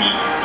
me.